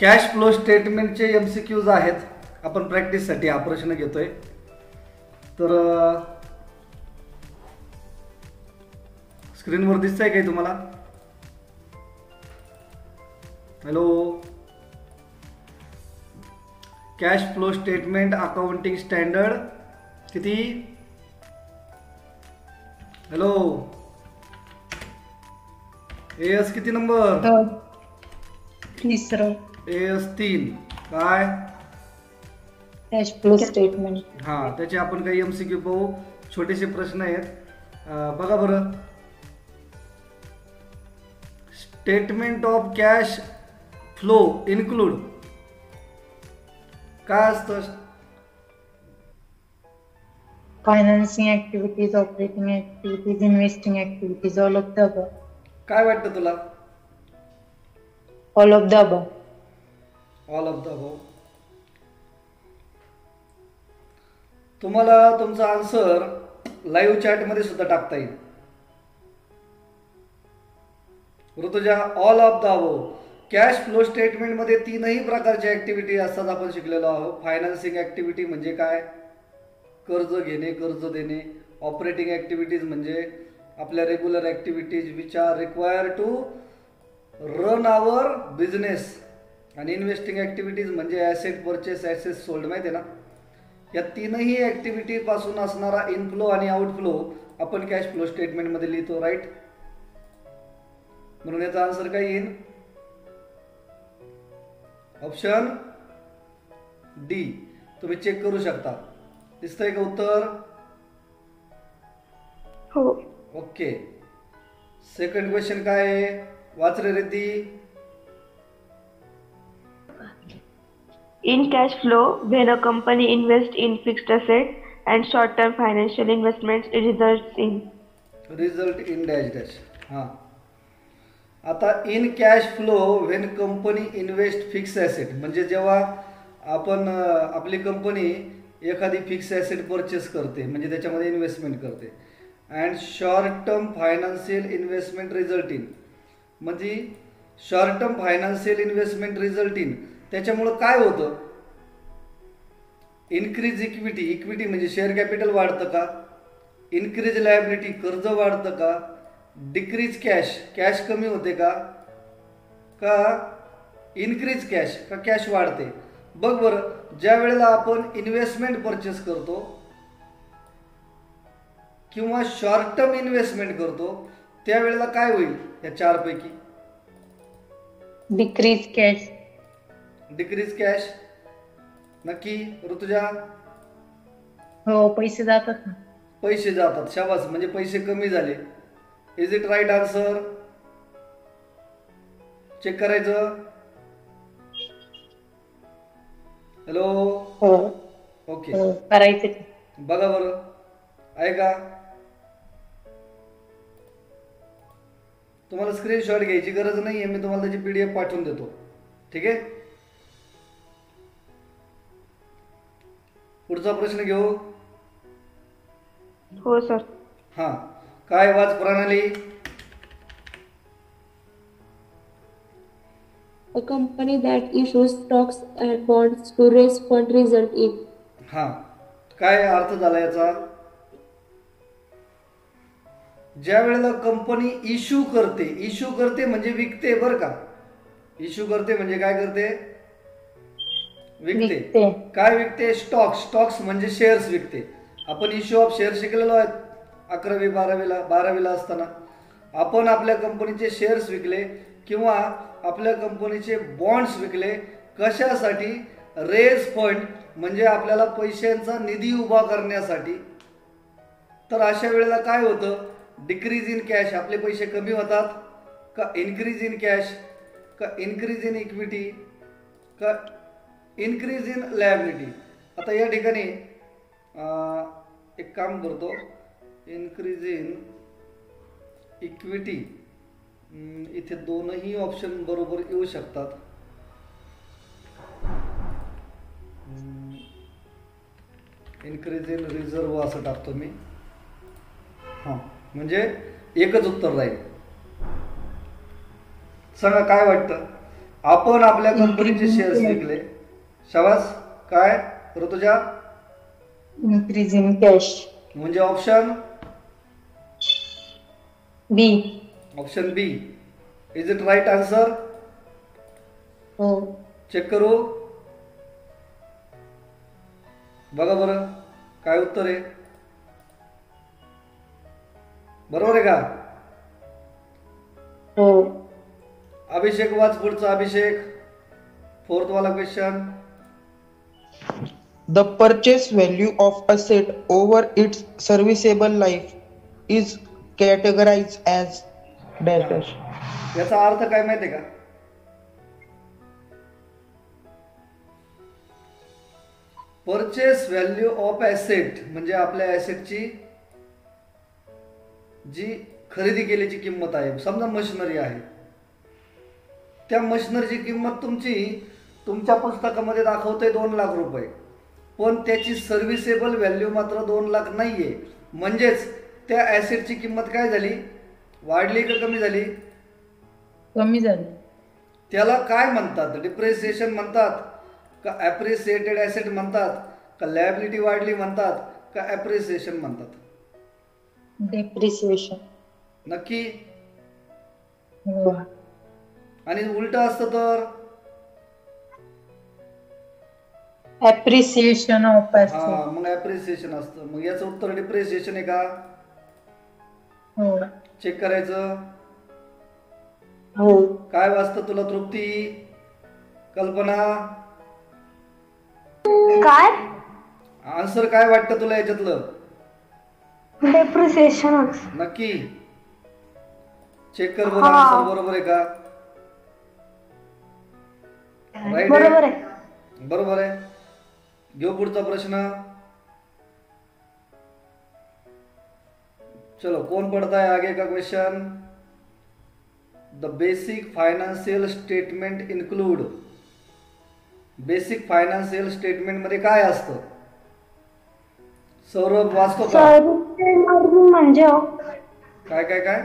Cash flow स्टेटमेंटचे M C Qs आहेत. आपण प्रॅक्टिससाठी हा प्रश्न घेतोय. तर स्क्रीनवर दिसतंय काही तुम्हाला? Hello cash flow statement accounting standard किती? हॅलो एस किती नंबर तिसरं एस तीन. काय? कॅश फ्लो स्टेटमेंट हा त्याचे आपण काही एम सी क्यू पाहू. छोटेसे प्रश्न आहेत. अं, बघा बरं. Statement of cash flow include काय असतं? Financing activities operating activities investing activities all of the काय वाटतं तुला? All of the above. All of the above तुम्हाला तुमचा आन्सर लाईव्ह चॅटमध्ये सुद्धा टाकता येईल. Rutuja all of the above cash flow स्टेटमेंटमध्ये तीनही प्रकारच्या ऍक्टिव्हिटी असतात आपण शिकलेलो आहोत. फायनान्सिंग ऍक्टिव्हिटी म्हणजे काय? कर्ज घेणे कर्ज देणे. ऑपरेटिंग ऍक्टिव्हिटीज म्हणजे आपल्या regular activities which are require to run our business आणि इन्व्हेस्टिंग ऍक्टिव्हिटीज म्हणजे ॲसेट परचेस ॲसेट सोल्ड माहिती आहे ना? या तीनही ऍक्टिव्हिटी पासून असणारा इनफ्लो आणि आउटफ्लो आपण कॅश फ्लो स्टेटमेंटमध्ये लिहितो राईट म्हणून याचा आन्सर काय येईल? ऑप्शन डी तुम्ही चेक करू शकता. दिसतंय का उत्तर? हो. ओके सेकंड क्वेश्चन काय आहे? वाच रे ती In cash flow, when a company invests in fixed asset and short-term financial investments, it results in result in dash dash. हां. आता in cash flow when company invest fix asset म्हणजे जेव्हा आपण आपली कंपनी एखादी फिक्स ॲसेट परचेस करते म्हणजे त्याच्यामध्ये इन्व्हेस्टमेंट करते. And short term financial investment result in. म्हणजे short term financial investment result in त्याच्यामुळं काय होतं? इन्क्रीज इक्विटी इक्विटी म्हणजे शेअर कॅपिटल वाढतं का? इन्क्रीज लायबिलिटी कर्ज वाढतं का? डिक्रीज कॅश कॅश कमी होते का? का इन्क्रीज कॅश का कॅश वाढते? बघ बरं ज्या वेळेला आपण इन्व्हेस्टमेंट परचेस करतो किंवा शॉर्ट टर्म इन्व्हेस्टमेंट करतो त्यावेळेला काय होईल या चारपैकी डिक्रीज कॅश. Decrease cash. नक्की ऋतुजा? हो पैसे जातात ना. पैसे जातात शाबास. म्हणजे पैसे कमी झाले. Is it right answer check करायचं. हॅलो हो. ओके हो करायचे बघा बरं. आहे का? तुम्हाला स्क्रीनशॉट घ्यायची गरज नाही आहे मी तुम्हाला त्याची पीडीएफ पाठवून देतो. ठीक आहे? पुढचा प्रश्न घेऊ. हो सर हां. काय वाच प्रणाली? A company that issues stocks and bonds to raise fund result in. हां. काय अर्थ झाला याचा? ज्या वेळेला कंपनी इश्यू करते इश्यू करते म्हणजे विकते बरं का. इश्यू करते म्हणजे काय करते? विकते. काय विकते? स्टॉक स्टॉक्स म्हणजे शेअर्स विकते. आपण इश्यू ऑफ शेअर शिकलेलो आहेत अकरावी बारावीला बारावीला असताना. आपण आपल्या कंपनीचे शेअर्स विकले किंवा आपल्या कंपनीचे बॉन्ड्स विकले कशासाठी? रेज फंड म्हणजे आपल्याला पैशांचा निधी उभा करण्यासाठी. तर अशा वेळेला काय होतं? डिक्रीज इन कॅश आपले पैसे कमी होतात का इन्क्रीज इन कॅश का इन्क्रीज इन इक्विटी का इन्क्रीज इन लायबिलिटी आता या ठिकाणी एक काम करतो. इन्क्रीज इन इक्विटी इथे दोनही ऑप्शन बरोबर येऊ शकतात. इन्क्रीज इन रिझर्व असं टाकतो मी. हां. म्हणजे एकच उत्तर राहील. सांगा काय वाटतं? आपण आपल्या कंपनीचे शेअर्स विकले. शाबास. काय? ऋतुजा? cash. म्हणजे option B. Option B is it right answer हो. चेक करू. बघा बरं. काय उत्तर आहे? बरोबर आहे का? हो. अभिषेक वाच पुढचा अभिषेक. फोर्थ वाला question The purchase value of asset over its serviceable life is categorized as dash dash. याचा अर्थ काय माहितीये का? परचेस व्हॅल्यू ऑफ ॲसेट म्हणजे आपल्या ॲसेटची जी खरेदी केल्याची किंमत आहे. समजा मशिनरी आहे. त्या मशिनरीची किंमत तुमची तुमच्या पुस्तकामध्ये दाखवते दोन लाख रुपये. पण त्याची सर्व्हिसेबल व्हॅल्यू मात्र दोन लाख नाहीये. म्हणजेच त्या ॲसेटची किंमत काय झाली? वाढली का कमी झाली? कमी झाली. त्याला काय म्हणतात? डिप्रिसिएशन म्हणतात का ॲप्रिसिएटेड ॲसेट म्हणतात का लॅबिलिटी वाढली म्हणतात का ॲप्रिसिएशन म्हणतात? डेप्रिसिएशन नक्की. हो. आणि उलट असतं तर? हा asset. मग ॲप्रिसिएशन असतं. मग याचं उत्तर डिप्रिसिएशन आहे का? हो. चेक करायचं. हो. काय वाचतं तुला तृप्ती? कल्पना? काय? आन्सर काय वाटतं तुला याच्यातलं? डेप्रिसिएशनच नक्की. चेक कर बरं हा. बरोबर आहे का? Right बरोबर आहे. आहे बरोबर आहे. घेऊ पुढचा प्रश्न. चलो कौन पढ़ता है आगे का question the basic financial statement include basic financial स्टेटमेंटमध्ये काय असतं? सौरभ वाचतो का? म्हणजे काय काय काय?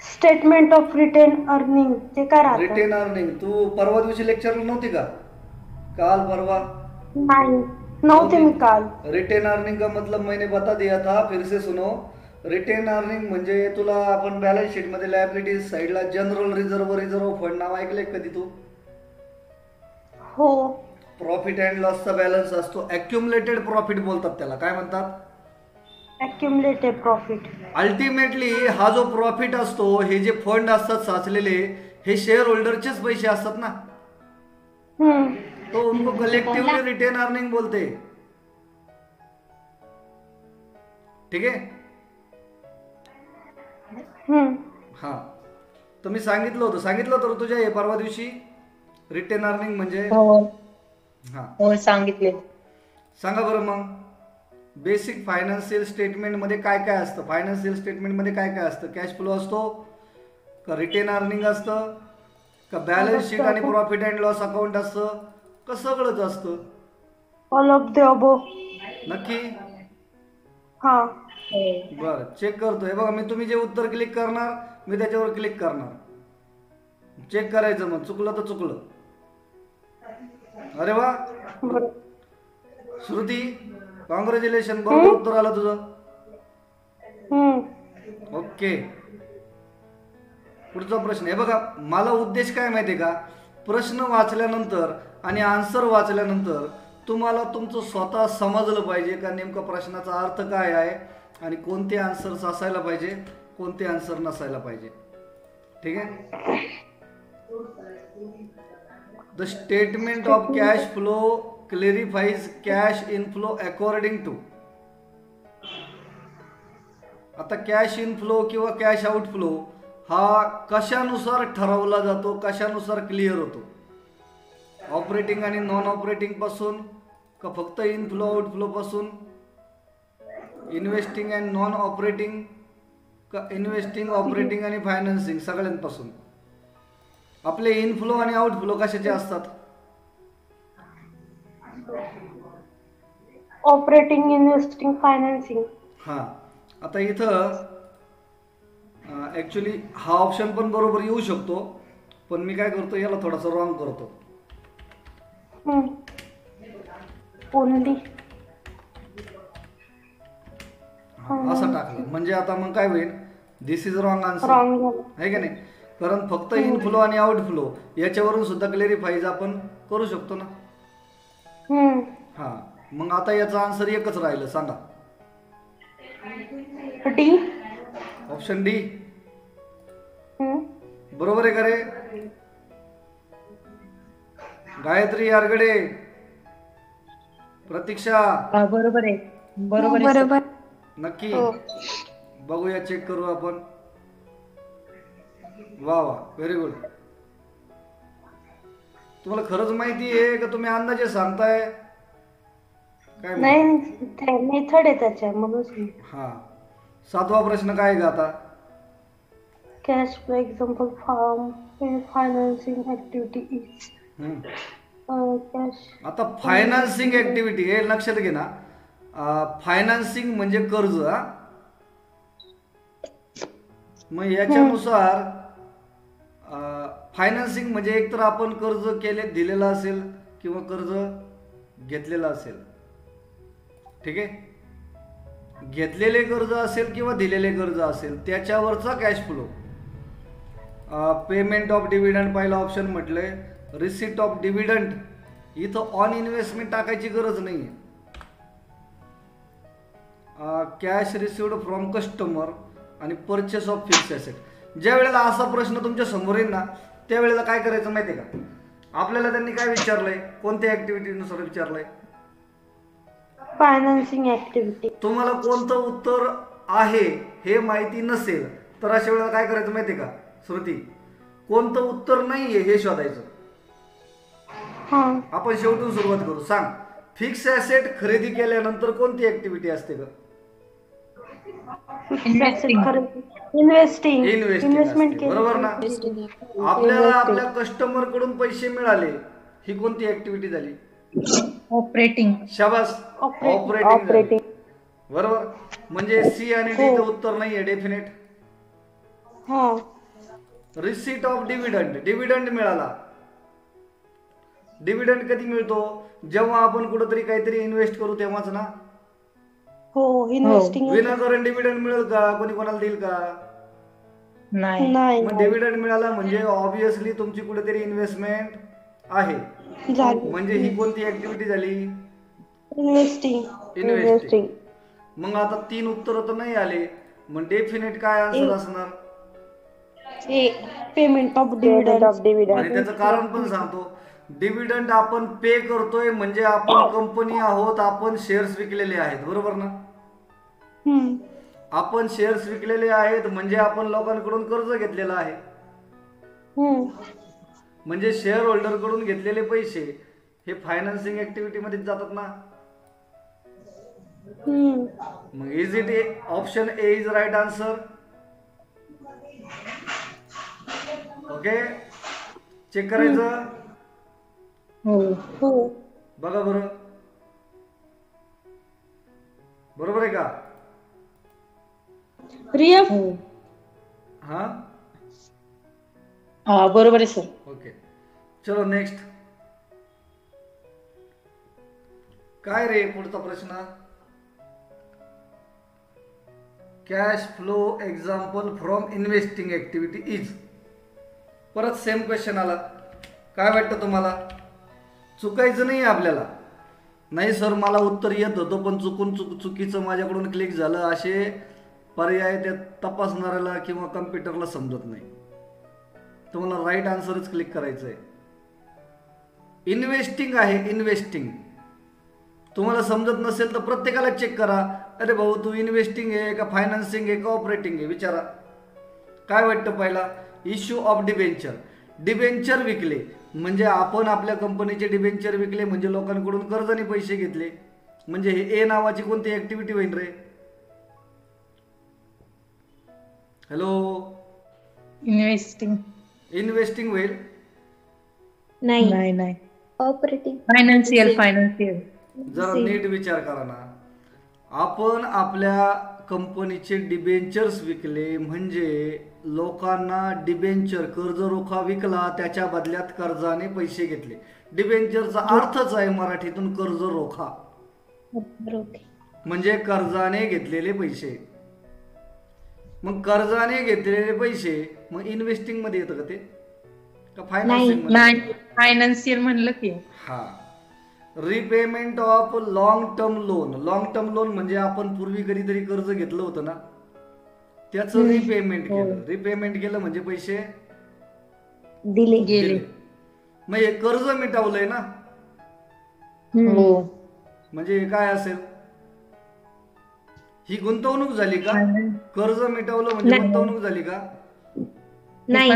स्टेटमेंट ऑफ रिटेन अर्निंग ते काय राहतं? रिटेन अर्निंग तू परवा दिवशी लेक्चरला नव्हती का? काल परवा? नाही नव्हते मी काल. रिटेन अर्निंग का मतलब मैंने बता दिया था फिर से सुनो. रिटेन अर्निंग म्हणजे तुला आपण बॅलन्स शीटमध्ये लायबिलिटीज साईडला जनरल रिझर्व रिझर्व फंड नाव ऐकलंय कधी तू? हो. प्रॉफिट अँड लॉसचा बॅलन्स असतो. अक्युमुलेटेड प्रॉफिट बोलतात त्याला. काय म्हणतात? अक्युमुलेटेड प्रॉफिट अल्टिमेटली हा जो प्रॉफिट असतो हे जे फंड असतात साचलेले हे शेअर होल्डरचेच पैसे असतात ना? हम्म. तो उनको कलेक्टिवली रिटेन अर्निंग बोलते. ठीक आहे? हम्म. हा. तर मी सांगितलं होतं. सांगितलं होतं तुझ्या हे परवा दिवशी रिटेन अर्निंग म्हणजे? हो. सांगितले. सांगा बरं मग बेसिक फायनान्शियल स्टेटमेंटमध्ये काय काय असतं? फायनान्शियल स्टेटमेंटमध्ये काय काय असतं? कॅश फ्लो असतो का रिटेन अर्निंग असतं का बॅलन्स शीट आणि प्रॉफिट अँड लॉस अकाउंट असतं का सगळंच असतं? ऑल ऑफ द अबो नक्की? हो. बरं चेक करतोय बघा मी तुम्ही जे उत्तर क्लिक करणार मी त्याच्यावर क्लिक करणार. चेक करायचं मग चुकलं तर चुकलं. अरे वा. श्रुती कॉंग्रॅच्युलेशन बरोबर उत्तर आलं तुझं. ओके. पुढचा प्रश्न आहे बघा मला उद्देश काय माहितीये का? प्रश्न वाचल्यानंतर आणि आन्सर वाचल्यानंतर तुम्हाला तुमचं स्वतः समजलं पाहिजे का नेमका प्रश्नाचा अर्थ काय आहे आणि कोणते आन्सर्स असायला पाहिजे कोणते आन्सर नसायला पाहिजे. ठीक आहे? The statement of cash flow clarifies cash inflow according to आता कॅश इनफ्लो किंवा कॅश आउटफ्लो हा कशानुसार ठरवला जातो कशानुसार क्लिअर होतो? ऑपरेटिंग आणि नॉन ऑपरेटिंगपासून का फक्त इनफ्लो आउटफ्लो पासून? इन्व्हेस्टिंग अँड नॉन ऑपरेटिंग का इन्व्हेस्टिंग ऑपरेटिंग आणि फायनान्सिंग सगळ्यांपासून? आपले इनफ्लो आणि आउटफ्लो कशाचे असतात? ऑपरेटिंग इन्व्हेस्टिंग फायनान्सिंग हां. आता इथं ॲक्च्युली हा ऑप्शन पण बरोबर येऊ शकतो पण मी काय करतो याला थोडासा रॉंग करतो. ओनली असं टाकलं. म्हणजे आता मग काय होईल? दिस इज रॉंग आन्सर आहे का नाही? कारण फक्त इनफ्लो आणि आउटफ्लो याच्यावरून सुद्धा क्लेरिफाईज आपण करू शकतो ना? हम्म हा. मग आता याचा आन्सर एकच राहिलं सांगा. डी? ऑप्शन डी हम्म बरोबर आहे का रे? गायत्री आरगडे. प्रतीक्षा. हा, बरोबर आहे. बरोबर नक्की. हो. बघूया चेक करू आपण. वा वा व्हेरी गुड तुम्हाला खरंच माहिती आहे का तुम्ही अंदाजे सांगताय? काय? नाही मेथड आहे त्याच्या म्हणून हा. सातवा प्रश्न काय आहे का आता? Cash for example from financing activity is hmm. Cash आता फायनान्सिंग ऍक्टिव्हिटी हे लक्षात घे ना. फायनान्सिंग म्हणजे कर्ज हा. मग याच्यानुसार फायनान्सिंग म्हणजे एकतर आपण कर्ज केले दिलेलं असेल किंवा कर्ज घेतलेलं असेल. ठीक आहे? घेतलेले कर्ज असेल किंवा दिलेले कर्ज असेल त्याच्यावरचा cash flow payment of dividend पहिला ऑप्शन म्हटलंय. रिसिप्ट ऑफ डिव्हिडंड इथं ऑन इन्व्हेस्टमेंट टाकायची गरज नाही आहे कॅश रिसिव्ड फ्रॉम कस्टमर आणि परचेस ऑफ फिक्स ॲसेट ज्या वेळेला असा प्रश्न तुमच्यासमोर येईल ना त्यावेळेला काय करायचं माहिती आहे का? आपल्याला त्यांनी काय विचारलंय? कोणत्या ऍक्टिव्हिटीनुसार विचारलंय? फायनान्सिंग ऍक्टिव्हिटी तुम्हाला कोणतं उत्तर आहे हे माहिती नसेल तर अशा वेळेला काय करायचं माहिती आहे का श्रुती? कोणतं उत्तर नाहीये हे शोधायचं. आपण शेवटून सुरुवात करू. सांग. फिक्स ॲसेट खरेदी केल्यानंतर कोणती ऍक्टिव्हिटी असते का. इन्व्हेस्टिंग इन्व्हेस्टमेंट बरोबर ना? आपल्याला आपल्या कस्टमरकडून पैसे मिळाले ही कोणती ऍक्टिव्हिटी झाली? ऑपरेटिंग शाबास. ऑपरेटिंग ऑपरेटिंग बरोबर? म्हणजे सी आणि डी उत्तर नाहीये डेफिनेट हा. रिसिट ऑफ डिव्हिडंड डिव्हिडंड मिळाला. डिव्हिडंड कधी मिळतो? जेव्हा आपण कुठंतरी काहीतरी इन्व्हेस्ट करू तेव्हाच ना? हो इन्व्हेस्टिंग विनाकारण डिव्हिडंड मिळेल का? कोणी कोणाला देईल का? नाही. नाही. मग डिव्हिडंड मिळाला म्हणजे ऑब्विसली तुमची कुठेतरी इन्व्हेस्टमेंट आहे. झाली. म्हणजे ही कोणती ऍक्टिव्हिटी झाली? इन्व्हेस्टिंग इन्व्हेस्टिंग मग आता तीन उत्तर तर नाही आले. मग डेफिनेट काय आन्सर असणार? A payment of dividend of आणि त्याचं कारण पण सांगतो. डिव्हिडंड आपण पे करतोय म्हणजे आपण कंपनी आहोत आपण शेअर्स विकलेले आहेत. बरोबर ना? आपण शेअर्स विकलेले आहेत म्हणजे आपण लोकांकडून कर्ज घेतलेलं आहे. म्हणजे शेअर होल्डरकडून घेतलेले पैसे हे फायनान्सिंग ऍक्टिव्हिटी मध्ये जातात ना? मग is it A option A is right answer okay check करायचं? हो. हो. बघा बरं. बरोबर आहे का? रिया हो. हा? हा बरोबर आहे सर. ओके. चलो नेक्स्ट काय रे पुढचा प्रश्न? Cash flow example from investing activity is परत सेम क्वेश्चन आला. काय वाटतं तुम्हाला? चुकायचं नाही आपल्याला. नाही सर मला उत्तर येत होतं पण चुकून चुक चुकीचं माझ्याकडून क्लिक झालं असे पर्याय त्या तपासणाऱ्याला किंवा कम्प्युटरला समजत नाही. तुम्हाला राईट आन्सरच क्लिक करायचं आहे इन्व्हेस्टिंग आहे इन्व्हेस्टिंग तुम्हाला समजत नसेल तर प्रत्येकाला चेक करा. अरे भाऊ तू इन्व्हेस्टिंग आहे का फायनान्सिंग आहे का ऑपरेटिंग आहे? विचारा. काय वाटतं पहिला? इश्यू ऑफ डिबेंचर डिबेंचर विकले. म्हणजे आपण आपल्या कंपनीचे डिबेंचर विकले म्हणजे लोकांकडून कर्जाने पैसे घेतले. म्हणजे हे ए नावाची कोणती ऍक्टिव्हिटी होईल रे? हॅलो इन्व्हेस्टिंग इन्व्हेस्टिंग होईल? नाही. नाही नाही. ऑपरेटिंग फायनान्शियल फायनान्शियल जरा नीट विचार करा ना. आपण आपल्या कंपनीचे डिबेंचर्स विकले म्हणजे लोकांना डिबेंचर कर्ज रोखा विकला त्याच्या बदल्यात कर्जाने पैसे घेतले. डिबेंचरचा अर्थच आहे मराठीतून कर्ज रोखा. म्हणजे कर्जाने घेतलेले पैसे. मग कर्जाने घेतलेले पैसे मग इन्व्हेस्टिंगमध्ये येतं का ते? का फायनान्सिंग म्हणलं की. हा. Repayment of long term loan long term loan म्हणजे आपण पूर्वी कधीतरी कर्ज घेतलं होतं ना? त्याचं रिपेमेंट केलं. रिपेमेंट केलं म्हणजे पैसे दिले. गेले. मग हे कर्ज मिटवलंय ना? हो. म्हणजे हे काय असेल? ही गुंतवणूक झाली का? कर्ज मिटवलं म्हणजे. गुंतवणूक झाली का? नाही.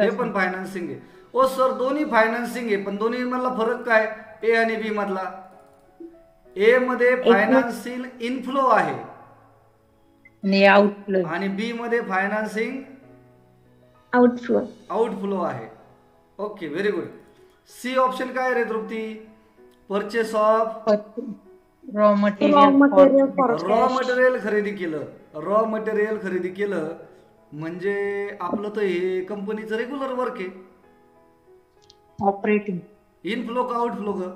हे पण फायनान्सिंग आहे. ओ सर दोन्ही फायनान्सिंग आहे पण दोन्ही मधला फरक काय? ए आणि बी मधला. ए मध्ये फायनान्सिंग इनफ्लो आहे. आणि आउटफ्लो आणि बी मध्ये फायनान्सिंग आउटफ्लो आउटफ्लो आहे. Okay very good C option काय रे Trupti? Purchase of raw raw material raw material खरेदी केलं. रॉ मटेरियल खरेदी केलं. म्हणजे आपलं तर हे कंपनीचं रेग्युलर वर्क आहे. ऑपरेटिंग इनफ्लो का आउटफ्लो ग?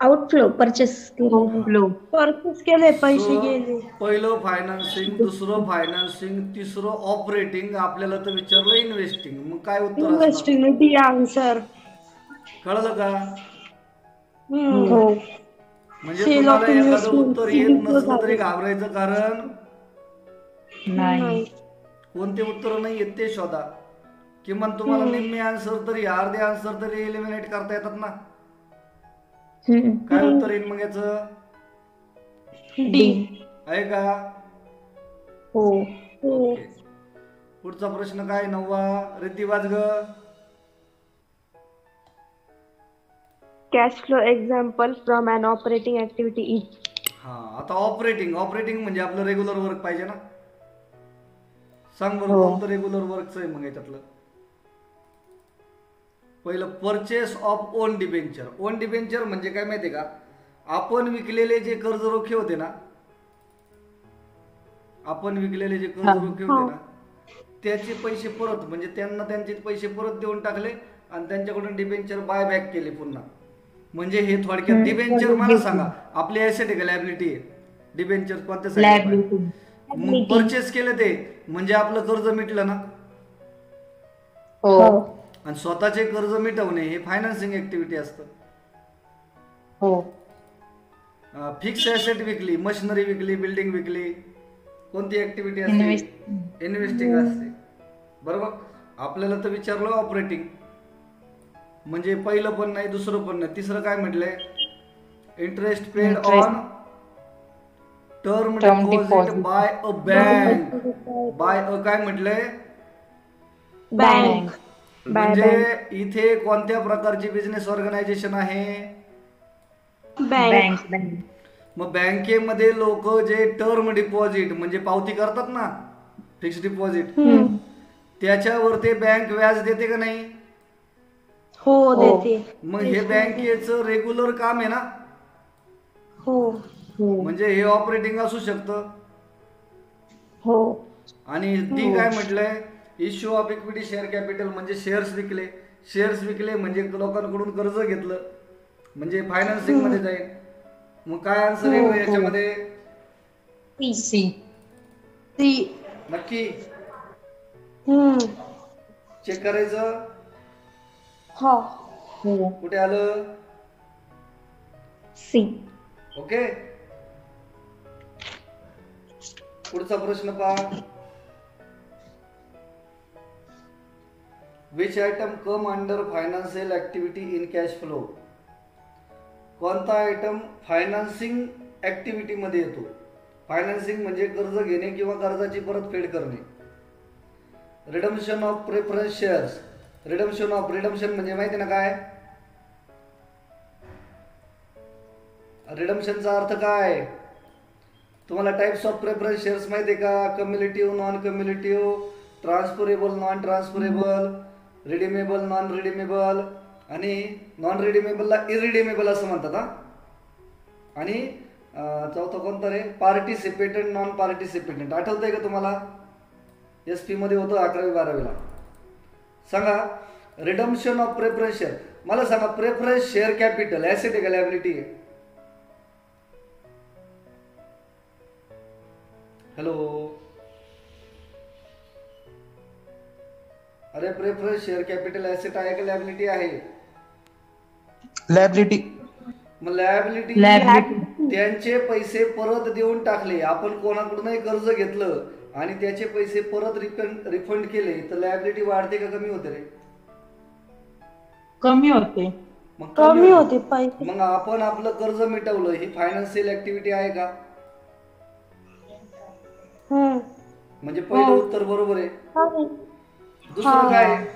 आउटफ्लो परचेस फ्लो परचेस केले पैसे गेले. पहिलं फायनान्सिंग दुसरं फायनान्सिंग तिसरं ऑपरेटिंग आपल्याला तर विचारलं इन्व्हेस्टिंग मग काय उत्तर? इन्व्हेस्टिंग डी आन्सर कळलं का? हो. म्हणजे तुम्हाला एखादं उत्तर येत नसलं तरी. घाबरायचं कारण? नाही. कोणते उत्तर नाही येत ते शोधा. किमान तुम्हाला निम्मे आन्सर तरी अर्धे आन्सर तरी एलिमिनेट करता येतात ना. काय उत्तर येईल मग याचं? डी. आहे का? हो. हो. ओके. पुढचा प्रश्न काय? नववा. Riddhi वाजग. Cash flow example from an operating activity is. हा आता ऑपरेटिंग ऑपरेटिंग म्हणजे आपलं रेग्युलर वर्क पाहिजे ना? सांग बरं कोणतं रेग्युलर वर्कच आहे मग याच्यातलं? पहिलं purchase of own debenture own debenture म्हणजे काय माहितीये का? आपण विकलेले जे कर्ज रोखे होते ना आपण विकलेले जे कर्ज रोखे होते ना त्याचे पैसे परत म्हणजे त्यांना त्यांचे पैसे परत देऊन टाकले आणि त्यांच्याकडून डिबेंचर बाय बॅक केले पुन्हा. म्हणजे हे थोडक्यात डिबेंचर मला सांगा. आपली ऍसेट आहे का? लॅबिलिटी आहे. डिबेंचर कोणत्या मग परचेस केलं ते म्हणजे आपलं कर्ज मिटलं ना? हो. आणि स्वतःचे कर्ज मिटवणे हे फायनान्सिंग ऍक्टिव्हिटी असतं. हो. फिक्स ऍसेट विकली मशिनरी विकली बिल्डिंग विकली कोणती ऍक्टिव्हिटी असते? इन्व्हेस्टिंग असते. बरोबर? आपल्याला तर विचारलं ऑपरेटिंग म्हणजे पहिलं पण नाही दुसरं पण नाही. तिसरं काय म्हटलंय? Interest paid. On term deposit. By a bank by a काय म्हटलंय? बँक म्हणजे इथे कोणत्या प्रकारची बिझनेस ऑर्गनायझेशन आहे? बँक मग बँकेमध्ये लोक जे टर्म डिपॉझिट म्हणजे पावती करतात ना फिक्स डिपॉझिट त्याच्यावर ते बँक व्याज देते का नाही? हो देते. मग हे बँकेचं रेग्युलर काम आहे ना? हो. म्हणजे हे ऑपरेटिंग असू शकतं. हो. आणि ती काय म्हटलंय? Issue of equity share capital म्हणजे शेअर्स विकले. शेअर्स विकले म्हणजे लोकांकडून कर्ज घेतलं. म्हणजे फायनान्सिंगमध्ये जाईल. मग काय आन्सर येईल रे याच्यामध्ये? सी सी नक्की. चेक करायचं? हो. हो. कुठे आलं? सी ओके पुढचा प्रश्न पहा. Which item come under financial activity in cash flow कोणता आयटम फायनान्सिंग ॲक्टिव्हिटीमध्ये येतो? फायनान्सिंग म्हणजे कर्ज घेणे किंवा कर्जाची परतफेड करणे. Redemption of preference shares redemption of redemption म्हणजे माहिती ना काय? रिडम्शनचा अर्थ काय? तुम्हाला टाइप्स ऑफ प्रेफरन्स शेअर्स माहिती आहे का? Cumulative non cumulative transferable non transferable redeemable non redeemable आणि नॉन रिडिमेबलला इरिडिमेबल असं म्हणतात हां. आणि चौथं कोणतं रे? पार्टिसिपेटंट नॉन पार्टिसिपेटंट आहे का तुम्हाला? एस पीमध्ये होतं अकरावी बारावीला. सांगा रिडम्शन ऑफ प्रेफरन्स शेअर मला सांगा प्रेफरन्स शेअर कॅपिटल ॲसेट आहे का लायबिलिटी आहे. हॅलो अरे प्रेफरन्स शेअर कॅपिटल ऍसेट आहे का लायबिलिटी आहे? Liability, मग लायबिलिटी. त्यांचे पैसे परत देऊन टाकले. आपण कोणाकडूनही कर्ज घेतलं आणि त्याचे पैसे परत रिफंड रिफंड केले तर लायबिलिटी वाढते का कमी होते रे? कमी होते. मग कमी होते. मग आपण आपलं कर्ज मिटवलं ही फायनान्शियल ऍक्टिव्हिटी आहे का? म्हणजे पहिलं उत्तर बरोबर आहे. आहे. दुसरं. काय?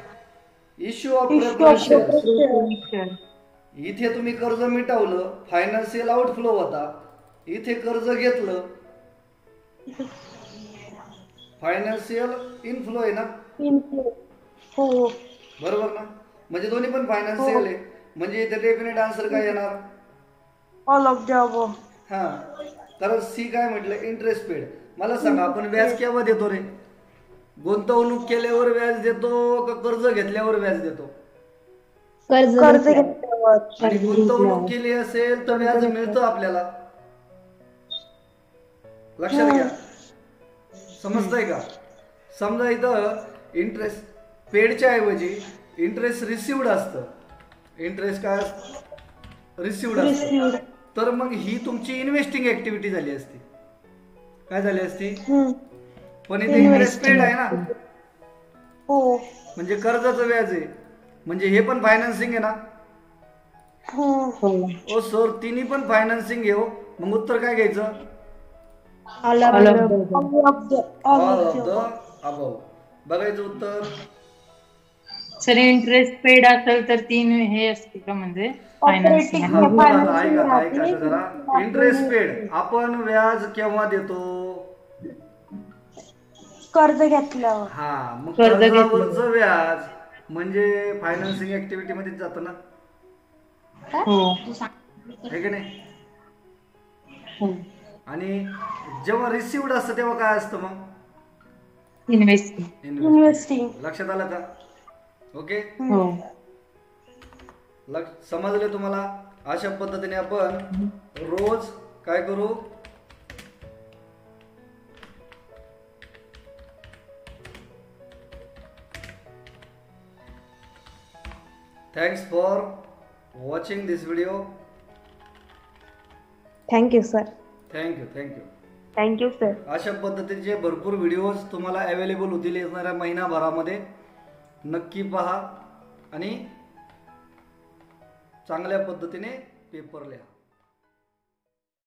इश्यू ऑफ इथे तुम्ही कर्ज मिटवलं फायनान्शियल आउटफ्लो होता. इथे कर्ज घेतलं. फायनान्शियल इनफ्लो आहे ना. हो. बरोबर ना? म्हणजे दोन्ही पण फायनान्शियल आहे. म्हणजे इथे डेफिनेट आन्सर काय येणार? ऑल ऑफ हा. कारण सी काय म्हटलं? इंटरेस्ट पेड मला सांगा आपण व्याज केव्हा देतो रे? गुंतवणूक केल्यावर व्याज देतो का कर्ज घेतल्यावर व्याज देतो? कर्ज कर्ज घेतल्यावर. घेतल्यावर. आणि गुंतवणूक केली असेल तर व्याज मिळतं आपल्याला. लक्षात घ्या. समजतंय का? समजा इथं इंटरेस्ट पेडच्या ऐवजी इंटरेस्ट रिसिवड असतं. इंटरेस्ट काय रिसिवड असतं. तर मग ही तुमची इन्व्हेस्टिंग ऍक्टिव्हिटी झाली असती. काय झाली असती? हम्म. पण इथे इंटरेस्ट पेड आहे ना. हो. म्हणजे कर्जाचं व्याज आहे. म्हणजे हे पण फायनान्सिंग आहे ना. हम्म. ओ सर तिन्ही पण फायनान्सिंग घेऊ मग उत्तर काय घ्यायचं? All of the all of the बघायचं उत्तर. सर इंटरेस्ट पेड असेल तर तीन हे असते का म्हणजे? फायनान्सिंग हा, बघा आता, financing ऐका आता, ऐका राहते. आता जरा. इंटरेस्ट पेड आपण व्याज केव्हा देतो? कर्ज घेतल्यावर. हा मग कर्ज घेतलं. कर्जावरचं व्याज म्हणजे फायनान्सिंग ऍक्टिव्हिटी मध्ये जातं ना? हो. आहे की नाही? हो. आणि जेव्हा रिसिवड असतं तेव्हा काय असतं मग? Investing Investment. इन्व्हेस्टिंग लक्षात आलं का? ओके हो. लक्ष समजले तुम्हाला? अशा पद्धतीने आपण रोज काय करू? Thanks for watching this video thank you sir thank you thank you you, sir. अशा पद्धतीचे भरपूर व्हिडिओज तुम्हाला अवेलेबल होतील येणाऱ्या महिनाभरामध्ये नक्की पहा आणि चांगल्या पद्धतीने पेपर लिहा.